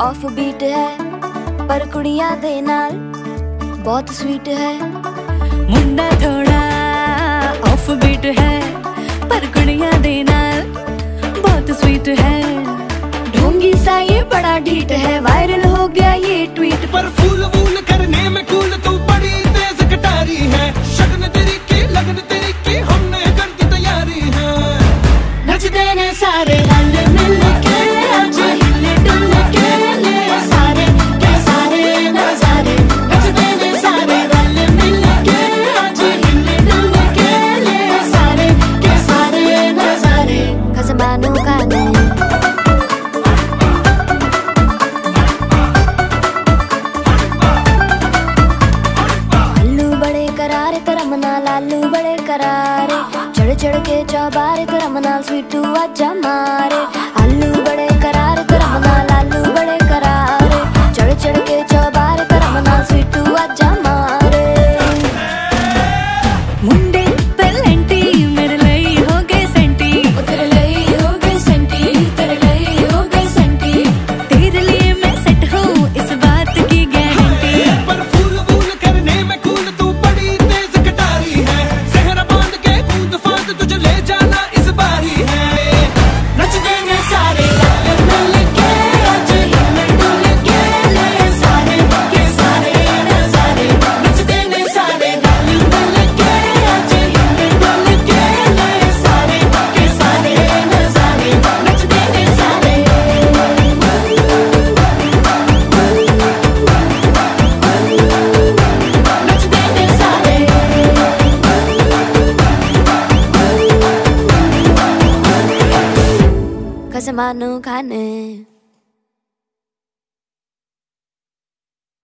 Of beat ਹੈ ਪਰ ਕੁੜੀਆਂ ਦੇ ਨਾਲ ਬਹੁਤ ਸਵੀਟ ਹੈ ਮੁੰਡਾ ਥੋੜਾ ਆਫ ਬੀਟ ਹੈ ਪਰ ਕੁੜੀਆਂ ਦੇ ਨਾਲ ਬਹੁਤ ਸਵੀਟ ਹੈ ढोंगी सा ये बड़ा ढीठ है वायरल हो गया ये ट्वीट पर फूल वूल करने में कूल तू बड़ी तेज कटारी है शगन तेरी की लगन तेरी की हमने कर दी तैयारी है नचते ने सारे बड़े चढ़ चढ़ के चौबारे करम नाल स्वीटू आजा मारे। खसमानू खाने